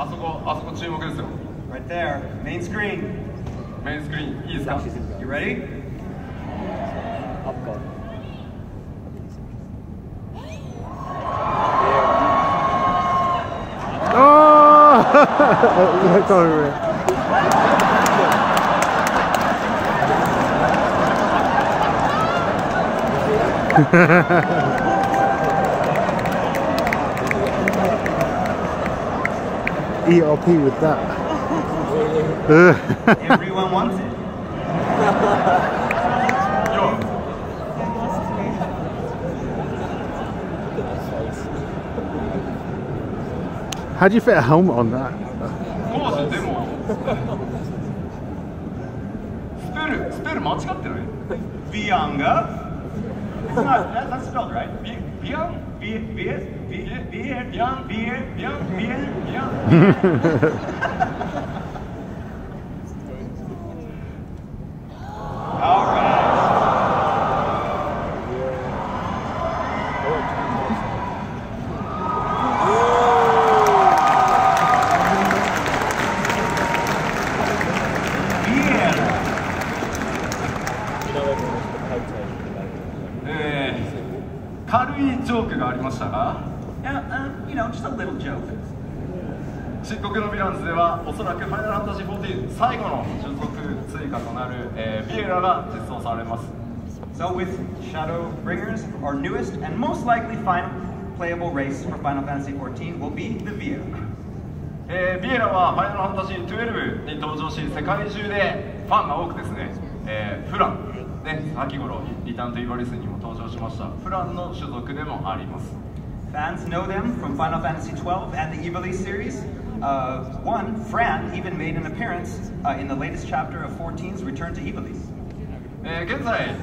あそこ、あそこ注目ですよ。Right there, main screen. Main screen, You ready? Up. That's over. Ha ha ha ha. ERP with that. Everyone wants it. よ How do you fit a helmet on that? 当時でもスペルスペル間違ってない Vianga. It's not, that, that's spelled right. ビビアン V, Bien, bien, bien, bien, bien, bien, bien, bien, bien. All right. Bien. 軽いジョークがありましたが Yeah, uh, you know, just a little joke. 漆黒のヴィランズではおそらくファイナルファンタジー14最後の種族追加となる、えービエラが実装されます So with Shadowbringers, our newest and most likely final playable race for Final Fantasy XIV will be the Via. えービエラはファイナルファンタジー12に登場し世界中でファンが多くですね、えーフランね秋頃リターンとイバリスにも登場しましたフランの種族でもあります Fans know them from Final Fantasy XII and the Ivalice series. Uh, one, Fran, even made an appearance uh, in the latest chapter of 14's Return to Ivalice. えー現在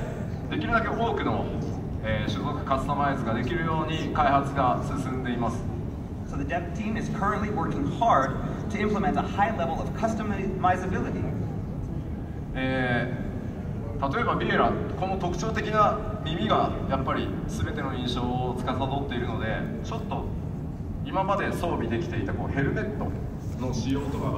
できるだけ多くの、えー種族カスタマイズができるように開発が進んでいます So the dev team is currently working hard to implement a high level of customizability. えー例えばビエラこの特徴的な耳がやっぱり全ての印象を司っているのでちょっと今まで装備できていたこうヘルメットの仕様とかが